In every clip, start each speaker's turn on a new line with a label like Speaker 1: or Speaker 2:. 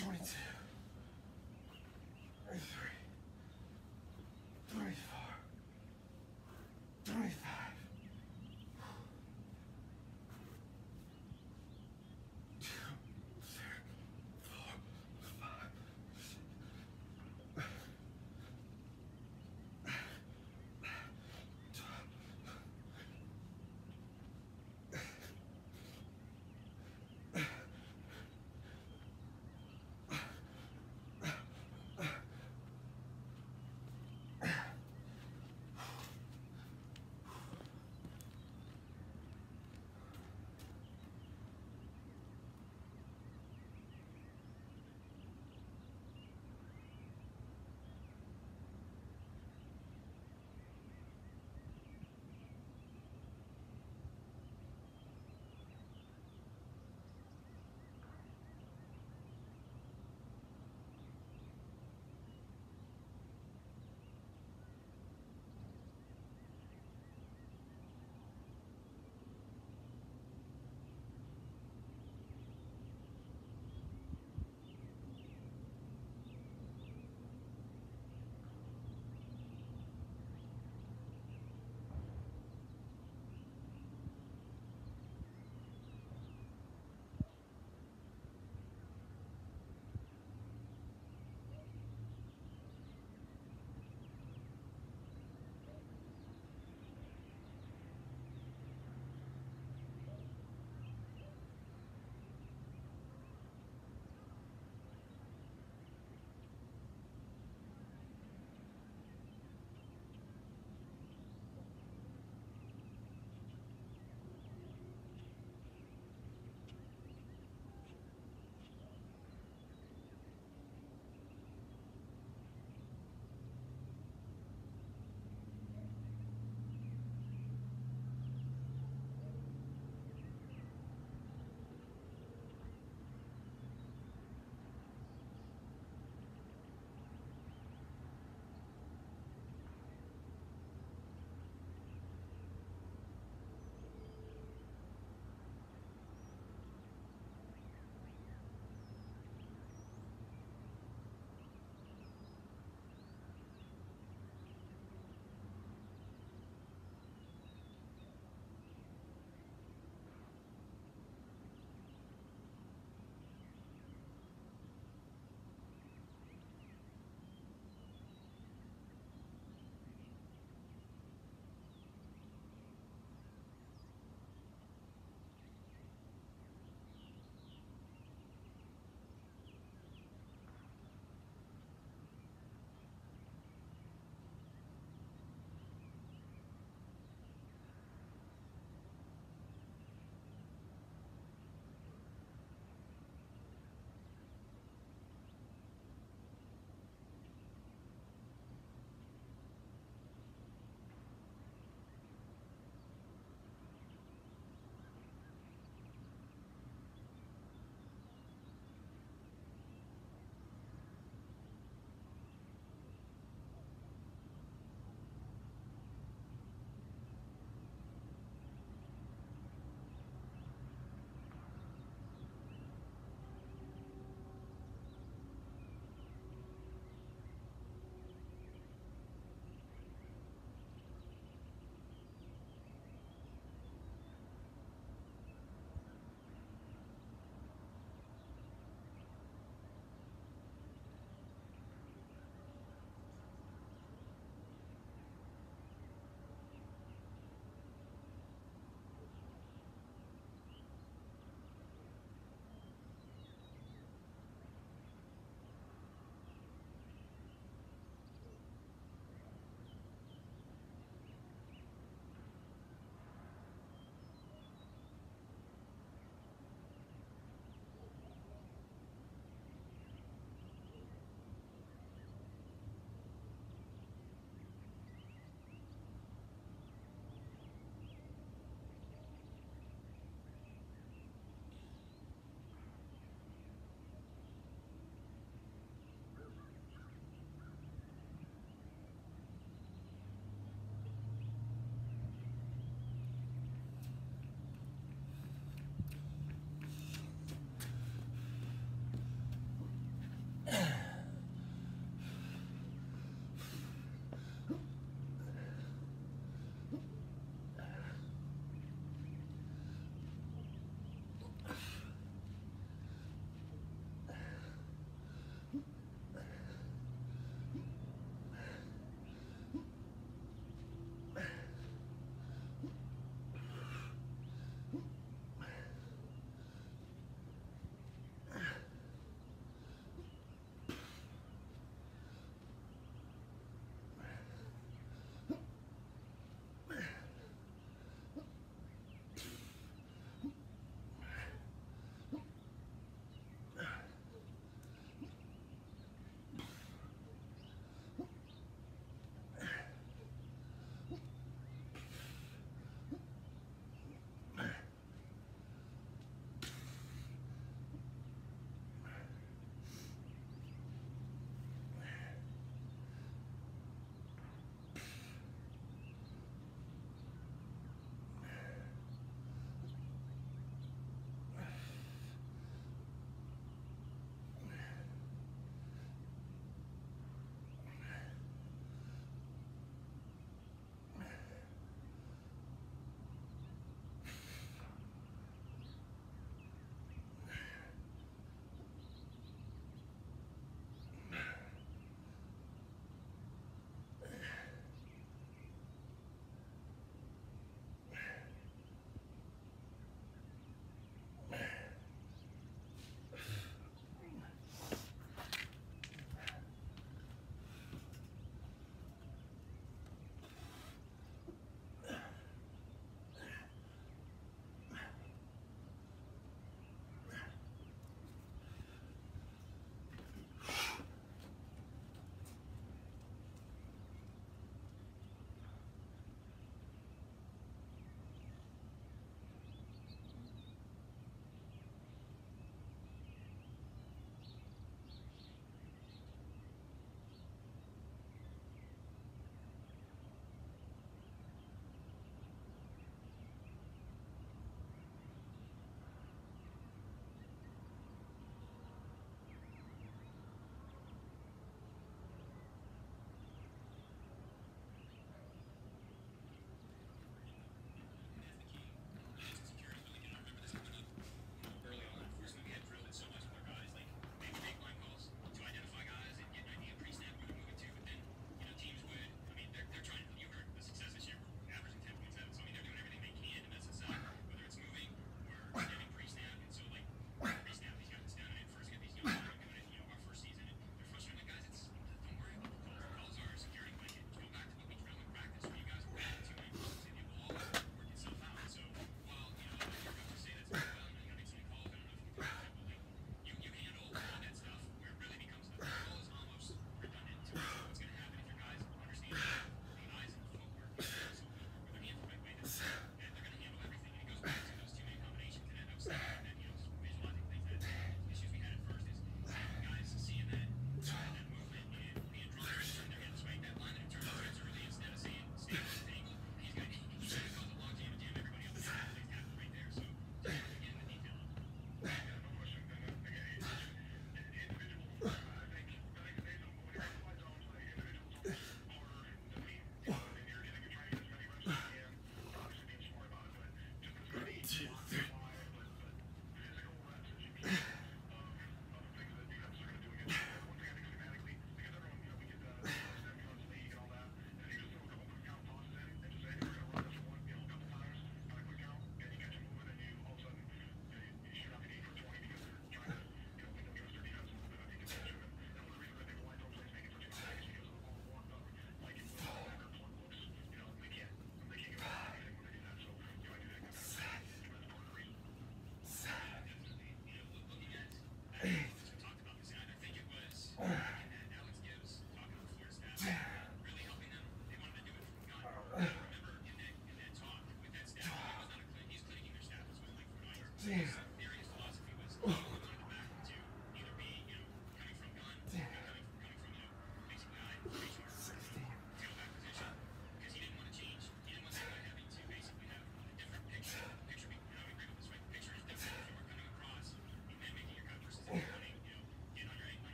Speaker 1: 22, 23, 24, 25.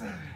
Speaker 2: Twelve.